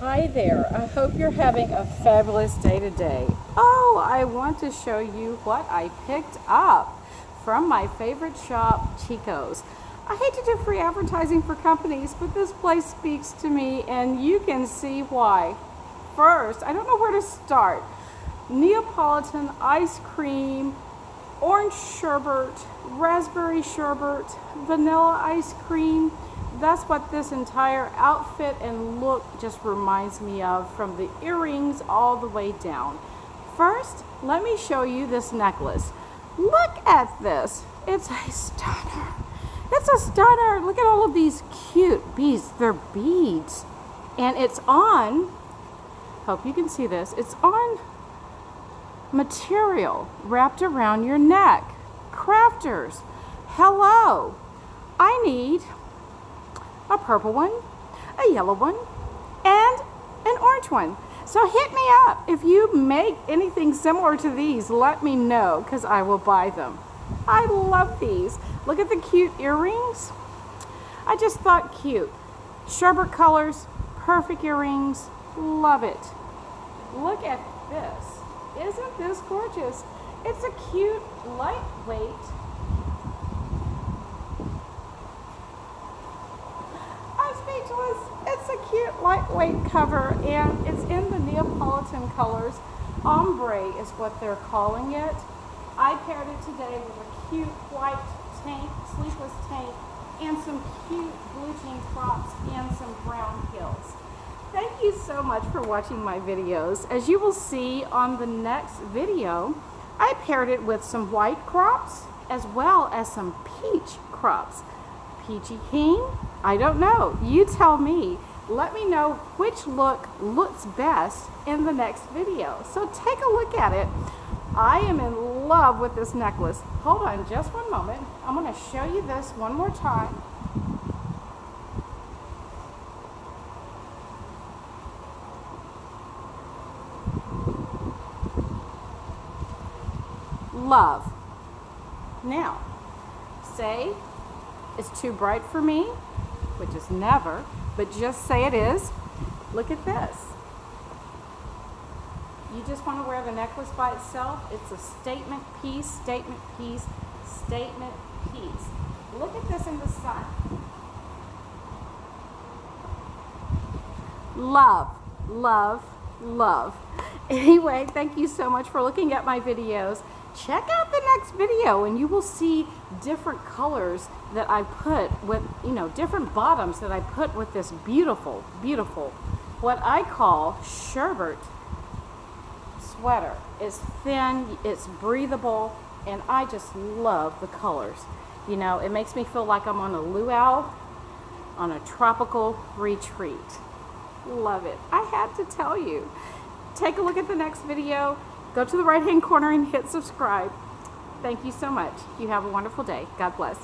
Hi there. I hope you're having a fabulous day today. Oh, I want to show you what I picked up from my favorite shop, Chico's. I hate to do free advertising for companies, but this place speaks to me and you can see why. First, I don't know where to start. Neapolitan ice cream, orange sherbet, raspberry sherbet, vanilla ice cream, that's what this entire outfit and look just reminds me of from the earrings all the way down. First, let me show you this necklace. Look at this. It's a stunner. It's a stunner. Look at all of these cute beads. They're beads. And it's on, hope you can see this, it's on material wrapped around your neck. Crafters, hello. I need purple one, a yellow one, and an orange one. So hit me up. If you make anything similar to these, let me know because I will buy them. I love these. Look at the cute earrings. I just thought cute. Sherbet colors, perfect earrings. Love it. Look at this. Isn't this gorgeous? It's a cute, lightweight Lightweight cover and it's in the Neapolitan colors. Ombre is what they're calling it. I paired it today with a cute white tank, sleeveless tank, and some cute blue jean tops and some brown heels. Thank you so much for watching my videos. As you will see on the next video, I paired it with some white crops as well as some peach crops. Peachy King? I don't know. You tell me. Let me know which look looks best in the next video. So take a look at it. I am in love with this necklace. Hold on just one moment. I'm going to show you this one more time. Love. Now, say it's too bright for me, which is never, but just say it is. Look at this. You just want to wear the necklace by itself. It's a statement piece, statement piece, statement piece. Look at this in the sun. Love, love, love. Anyway, thank you so much for looking at my videos check out the next video and you will see different colors that I put with, you know, different bottoms that I put with this beautiful, beautiful, what I call sherbet sweater. It's thin, it's breathable, and I just love the colors. You know, it makes me feel like I'm on a luau on a tropical retreat. Love it. I had to tell you. Take a look at the next video. Go to the right hand corner and hit subscribe. Thank you so much. You have a wonderful day. God bless.